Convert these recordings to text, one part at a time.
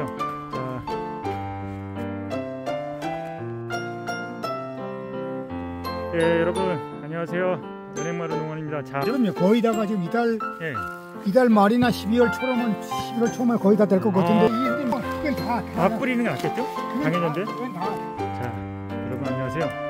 안녕하세요. 자, 예, 여러분 안녕하세요. 은행마루 농원입니다. 자, 그럼요. 거의 다가 지금 이달 예, 이달 말이나 12월 초라면 11월 초면 거의 다 될 것 같은데 이게 뭐 그건 다, 다아 뿌리는 게 낫겠죠? 당연한데. 다, 다 자, 여러분 안녕하세요.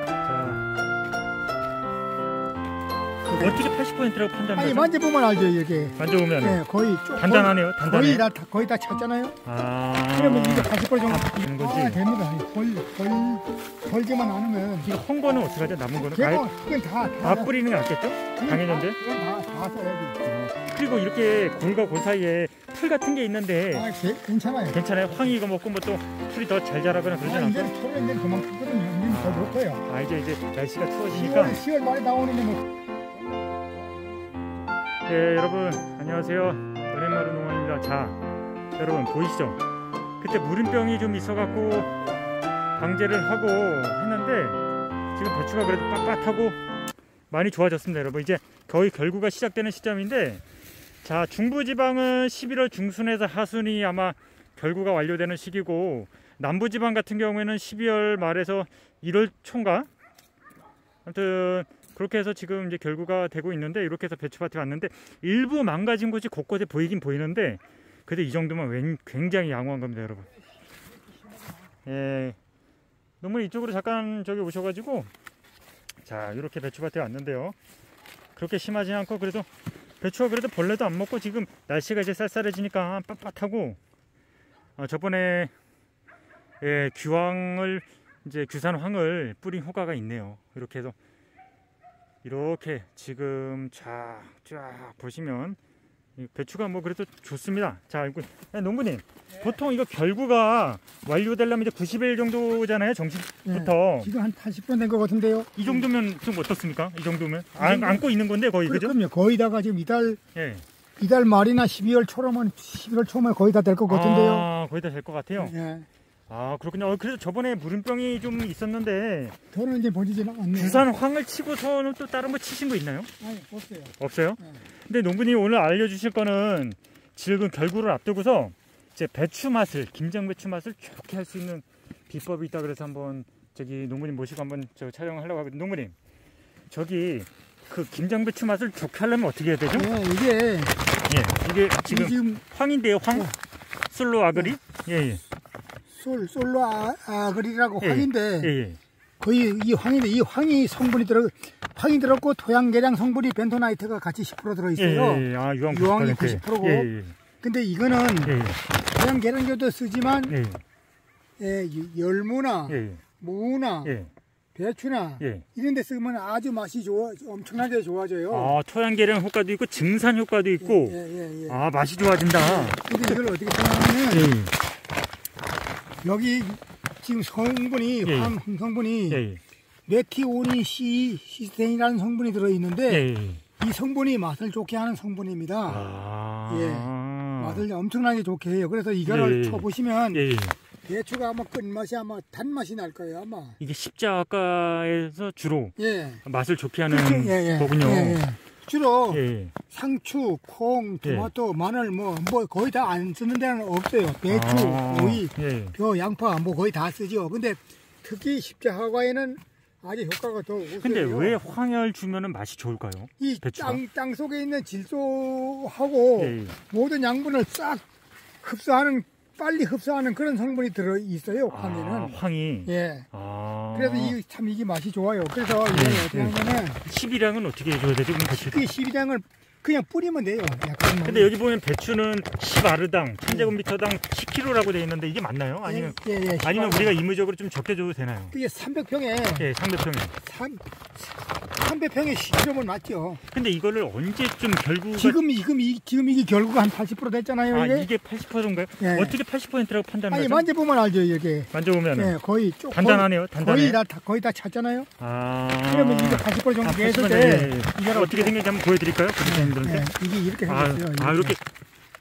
어떻게 80%라고 아니 판단하죠? 만져보면 알죠 이렇게. 만져보면 예, 거의 좀 단단하네요. 거의 단단해. 다, 다 거의 다 찼잖아요. 아, 그러면 이제 80% 정도 아, 되는 거지? 아, 됩니다. 덜 덜지만 않으면 이거 헌 거는 어떻게 하죠? 남은 거는 그건 그건 다, 다 다 뿌리는 게 낫겠죠? 당연한데. 그건 다 다 써야지. 어, 그리고 이렇게 골과 골 사이에 풀 같은 게 있는데 아, 게, 괜찮아요. 괜찮아요. 황이 이거 먹고 뭐 또 풀이 더 잘 자라거나 아, 그러진 이제 않고. 초를 이제 그만 크거든요. 이제 더 좋고요. 아 이제 이제 날씨가 추워지니까. 10월 10월 말에 나오는데 뭐 네 여러분 안녕하세요. 은행마루 농원입니다. 자 여러분 보이시죠? 그때 물음병이 좀 있어 갖고 방제를 하고 했는데 지금 배추가 그래도 빳빳하고 많이 좋아졌습니다. 여러분 이제 거의 결구가 시작되는 시점인데 자 중부지방은 11월 중순에서 하순이 아마 결구가 완료되는 시기고 남부지방 같은 경우에는 12월 말에서 1월 초인가 아무튼 그렇게 해서 지금 이제 결구가 되고 있는데 이렇게 해서 배추밭에 왔는데 일부 망가진 곳이 곳곳에 보이긴 보이는데 그래도 이 정도면 웬- 굉장히 양호한 겁니다 여러분. 예. 너무 이쪽으로 잠깐 저기 오셔가지고 자 이렇게 배추밭에 왔는데요. 그렇게 심하지 않고 그래도 배추가 그래도 벌레도 안 먹고 지금 날씨가 이제 쌀쌀해지니까 빳빳하고 어, 저번에 예, 귀황을 이제 규산황을 뿌린 효과가 있네요. 이렇게 해서 이렇게 지금 쫙, 쫙 보시면 이 배추가 뭐 그래도 좋습니다. 자, 농부님 보통 이거 결구가 완료되려면 이제 90일 정도잖아요. 정식부터 지금 한 80%된 것 같은데요. 이 정도면 좀 어떻습니까? 이 정도면 안, 안고 있는 건데 거의 그죠? 그럼요. 거의 다가 지금 이달 예. 이달 말이나 12월 초라면 11월 초면 거의 다 될 것 같은데요. 아, 거의 다 될 것 같아요. 예. 아, 그렇군요. 어, 그래도 저번에 물음병이 좀 있었는데 저는 이제 보지는 않네요. 주산 황을 치고서는 또 다른 거 치신 거 있나요? 아니, 없어요. 없어요? 네. 근데 농부님 오늘 알려주실 거는 지금 결구를 앞두고서 이제 배추 맛을 김장 배추 맛을 좋게 할 수 있는 비법이 있다 그래서 한번 저기 농부님 모시고 한번 저 촬영을 하려고 하거든요. 농부님 저기 그 김장 배추 맛을 좋게 하려면 어떻게 해야 되죠? 예, 이게 예, 이게 지금, 지금 황인데요, 황. 어. 솔로 아그리? 예, 예, 솔 솔로 아, 아그리라고 예, 황인데 예, 예. 거의 이 황인데 이 황이 성분이 들어 황이 들었고 토양 계량 성분이 벤토나이트가 같이 10% 들어 예, 있어요. 예, 예. 아, 유황 유황이 90%. 90% 고. 예, 예, 근데 이거는 예, 예, 토양 계량제도 쓰지만 예, 예, 이 열무나 예, 무나 예, 배추나 예. 이런 데 쓰면 아주 맛이 좋아 엄청나게 좋아져요. 아, 토양 계량 효과도 있고 증산 효과도 있고 예, 예, 예. 아, 맛이 좋아진다. 근데 이걸 어떻게 생각하면 예, 여기 지금 성분이 예. 황 성분이 예, 예, 메티오니 C 시스텐이라는 성분이 들어 예, 있는데 예. 이 성분이 맛을 좋게 하는 성분입니다. 아, 예. 맛을 엄청나게 좋게 해요. 그래서 이거를 예. 쳐보시면 예, 예. 배추가 아마 끝맛이 아마 단맛이 날 거예요 아마. 이게 십자가에서 주로 예. 맛을 좋게 하는. 예, 예. 거군요. 예, 예. 주로 예, 예. 상추, 콩, 예. 토마토, 마늘 뭐, 뭐 거의 다 안 쓰는 데는 없어요. 배추, 아, 오이, 예. 벼, 양파 뭐 거의 다 쓰죠. 근데 특히 십자화과에는 아주 효과가 더 우세요. 근데 왜 황열 주면은 맛이 좋을까요? 이? 땅, 땅 속에 있는 질소하고 예, 예. 모든 양분을 싹 흡수하는 빨리 흡수하는 그런 성분이 들어 있어요. 아, 황에는. 황이. 예. 아. 그래서 이 참 이게 맛이 좋아요. 그래서 예, 이걸 어떻게 예. 하냐면 12량은 어떻게 해줘야 되죠? 그 12장을 그냥 뿌리면 돼요. 약간 근데 여기 보면 배추는 10아르당 1000제곱미터당 10kg라고 되어 있는데 이게 맞나요? 아니면 예, 예, 예. 아니면 우리가 임의적으로 좀 적게 줘도 되나요? 그게 300평에 예, 상대평에. 3 300평에 10kg면 맞죠. 근데 이거를 언제쯤 결국가 지금 지금 이 지금 이게 결국 한 80% 됐잖아요. 아, 이게. 이게 80%인가요? 예. 어떻게 80%라고 판단을 아니? 만져보면 알죠 이게. 만져보면 예, 거의 쪽 단단하네요. 거의 단단해. 다 다- 거의 다 찼잖아요. 아. 그러면 이게 80% 정도 아, 됐을 80%, 때 예, 예. 이거를 어떻게 생겼는지 한번 보여드릴까요? 구독자님들한테. 예, 이게 이렇게 아, 생겼어요. 아, 이렇게.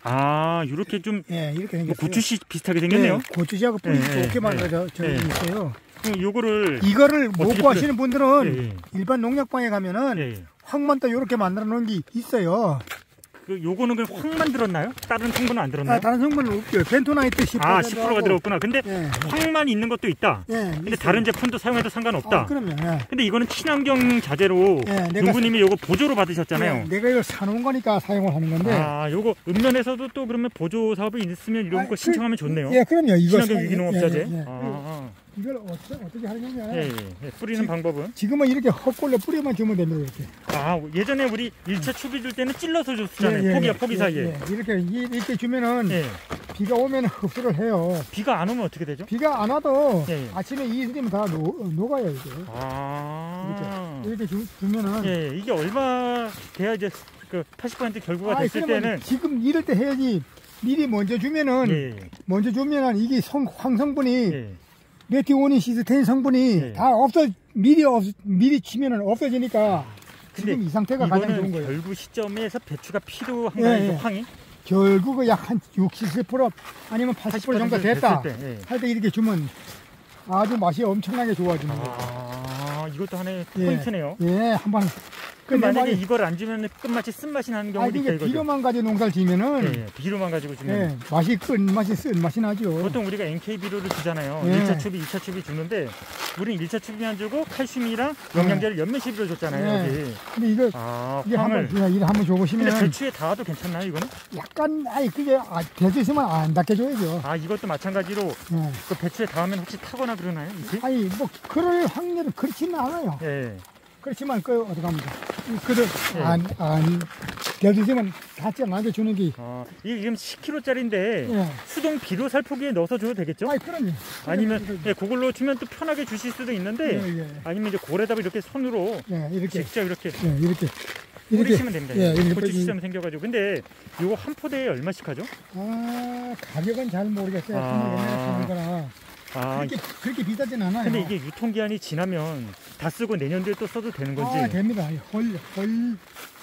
아, 이렇게 좀 예, 이렇게 뭐 생겼어요. 고추씨 비슷하게 생겼네요. 예, 고추씨하고 뿌리 예, 예, 좋게 만들어져 저 예. 있어요. 그럼 요거를 이거를 못 구하시는 분들은 예, 예. 일반 농약방에 가면은 예, 예. 황만 또 이렇게 만들어 놓은 게 있어요. 그 요거는 그냥 황 만 들었나요? 다른 성분은 안 들었나요? 아, 다른 성분은 없죠. 벤토나이트 10%. 아, 10%가 들어갔구나. 근데 예. 황만 있는 것도 있다. 예. 근데 있어요. 다른 제품도 사용해도 상관없다. 아, 그럼요. 예. 근데 이거는 친환경 자재로 예, 농부님이 요거 보조로 받으셨잖아요. 예, 내가 이걸 사놓은 거니까 사용을 하는 건데. 아, 요거 읍면에서도 또 그러면 보조 사업이 있으면 이런 아, 거 그- 신청하면 좋네요. 예, 그럼요. 이거 친환경 사- 유기농업 예, 자재. 예, 예. 아, 이걸 어떻게, 어떻게 하느냐. 예, 예, 예. 뿌리는 지- 방법은 지금은 이렇게 헛골로 뿌리만 주면 됩니다. 이렇게. 아, 예전에 우리 1차 추비 줄 때는 찔러서 줬잖아요. 예, 예, 포기야, 예, 포기 예, 사이에. 예. 이렇게 이- 이렇게 주면은 예. 비가 오면 흡수를 해요. 비가 안 오면 어떻게 되죠? 비가 안 와도 예, 예. 아침에 이슬이면 다 녹, 녹아요 이게. 아. 이렇게 주, 주면은. 예, 예. 이게 얼마 돼야 이제 그 80% 결구가 아이, 됐을 때는 지금 이럴 때 해야지. 미리 먼저 주면은 예, 먼저 주면은 이게 성, 황성분이 예. 메티오닌 시스테인 성분이 네. 다 없어 미리 없 미리 치면은 없어지니까 근데 지금 이 상태가 가장 좋은 거예요. 결구 시점에서 배추가 필요한가요? 예, 예. 황이? 결국은 약 한 60, 70% 아니면 80% 정도 됐다 예. 할때 이렇게 주면 아주 맛이 엄청나게 좋아지는 거예요. 아, 이것도 하나의 예. 포인트네요. 예, 한번. 근데 만약에 말이- 이걸 안 주면 끝맛이 쓴맛이 나는 아, 경우도 있다 이거죠. 비료만 가지고 농사를 지면은 예, 예. 비료만 가지고 주면 예, 맛이 끝맛이 쓴맛이 나죠. 보통 우리가 NK 비료를 주잖아요. 예. 1차 추비, 2차 추비 주는데 우리는 1차 추비만 주고 칼슘이랑 영양제를 연면 시비로 줬잖아요. 예. 여기. 근데 이거 아, 이게 황을. 한번 그냥 이래 한번 줘보시면 배추에 닿아도 괜찮나요, 이거는? 약간 아니 그게 아, 될수 있으면 안 닦여줘야죠. 아, 이것도 마찬가지로 예. 그 배추에 닿으면 혹시 타거나 그러나요? 이게? 아니 뭐 그럴 확률은 그렇지는 않아요. 예. 그렇지만 그 어떡합니까? 그들 예. 안안 될수있으면 닿지 않게 주는 게 아, 이게 지금 10kg짜리인데 예. 수동 비료 살포기에 넣어서 줘도 되겠죠? 아니 그럼요. 아니면 그럼, 예, 그걸로 주면 또 편하게 주실 수도 있는데 예, 예. 아니면 이제 고래답을 이렇게 손으로 예, 이렇게 직접 이렇게 예, 이렇게 뿌리시면 됩니다. 예, 이렇게 뿌리- 시점 생겨가지고 근데 이거 한 포대에 얼마씩 하죠? 아 가격은 잘 모르겠어요. 아. 아. 아, 그렇게 그렇게 비싸진 않아요. 근데 이게 유통기한이 지나면 다 쓰고 내년도에 또 써도 되는 건지 아 됩니다. 헐헐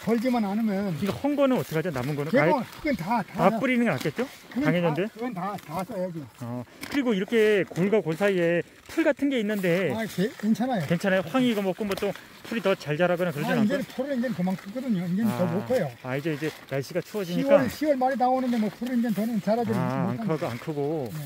헐지만 않으면 이거 헌 거는 어떻게 하죠? 남은 거는 아예 개봉 그건 다 다 다 뿌리는 게 낫겠죠? 당연한데? 다, 그건 다 다 써야죠. 어, 그리고 이렇게 골과 골 사이에 풀 같은 게 있는데 아 개- 괜찮아요. 괜찮아요? 황이 이거 먹고 뭐 또 풀이 더 잘 자라거나 그러지 아, 않고 이제는 풀은 이제 그만 크거든요. 이제는 더못 커요. 아 이제 이제 날씨가 추워지니까 10월 10월 말에 나오는데 뭐 풀은 이제 더는 자라지 아, 안 못합니다. 크고 안 크고 네.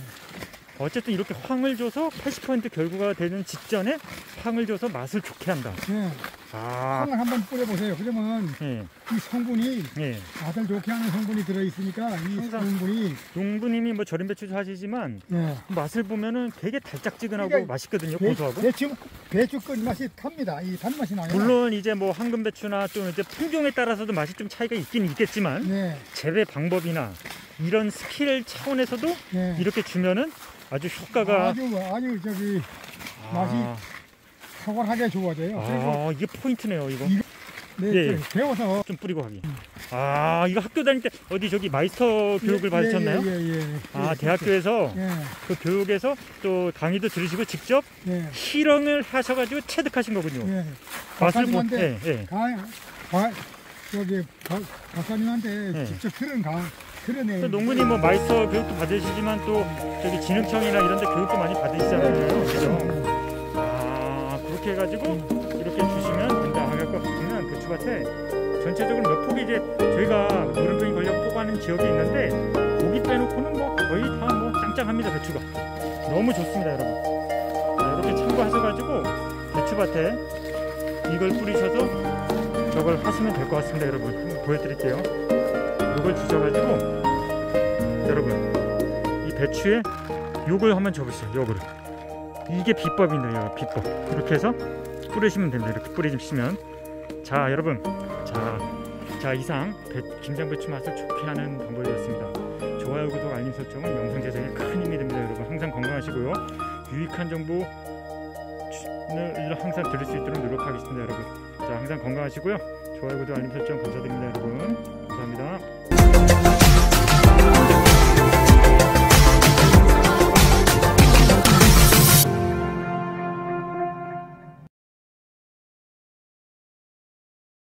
어쨌든 이렇게 황을 줘서 80% 결구가 되는 직전에 황을 줘서 맛을 좋게 한다. 예. 아, 향을 한번 뿌려보세요. 그러면 예, 이 성분이 예. 맛을 좋게 하는 성분이 들어있으니까 이 성분이 농부님이 뭐 절임 배추도 하시지만 예. 맛을 보면은 되게 달짝지근하고 그러니까 맛있거든요. 배, 고소하고. 배추 배추 끝 맛이 답니다. 이 단맛이 나요. 물론 이제 뭐 황금 배추나 좀 이제 품종에 따라서도 맛이 좀 차이가 있긴 있겠지만 네. 재배 방법이나 이런 스킬 차원에서도 네. 이렇게 주면은 아주 효과가 아주 아주 저기 맛이 아, 탁월하게 좋아져요. 아, 이게 포인트네요. 이거 이- 네, 예. 좀 배워서 좀 뿌리고 하기. 아 이거 학교 다닐 때 어디 저기 마이스터 교육을 예, 받으셨나요? 예, 예, 예. 아 예, 대학교에서 예, 그 교육에서 또 강의도 들으시고 직접 예, 실험을 하셔가지고 체득하신 거군요. 예. 맛을 보, 박사님한테 예, 예. 가, 가, 저기 박, 박사님한테 예. 직접 들은 가 들어내. 또 농부님 뭐 마이스터 교육도 받으시지만 또 저기 진흥청이나 이런 데 교육도 많이 받으시잖아요. 그죠? 아 그렇게 해가지고 이렇게 주시면 된다 하갖고 그냥 배추밭에 전체적으로 몇 포기 이제 저희가 노른병이 걸려 뽑아는 지역이 있는데 고기 빼놓고는 뭐 거의 다 뭐 짱짱합니다 배추가 너무 좋습니다 여러분 자, 이렇게 참고하셔가지고 배추밭에 이걸 뿌리셔서 저걸 하시면 될 것 같습니다 여러분 한번 보여드릴게요 이걸 주셔가지고 여러분 이 배추에 요걸 한번 줘보세요 요거를 이게 비법입니다 비법. 이렇게 해서 뿌리시면 됩니다 이렇게 뿌리시면. 자 여러분. 자, 자 이상 배, 김장배추 맛을 좋게 하는 방법이었습니다. 좋아요 구독 알림 설정은 영상 제작에 큰 힘이 됩니다 여러분. 항상 건강하시고요. 유익한 정보를 항상 들을 수 있도록 노력하겠습니다 여러분. 자 항상 건강하시고요. 좋아요 구독 알림 설정 감사드립니다 여러분. 감사합니다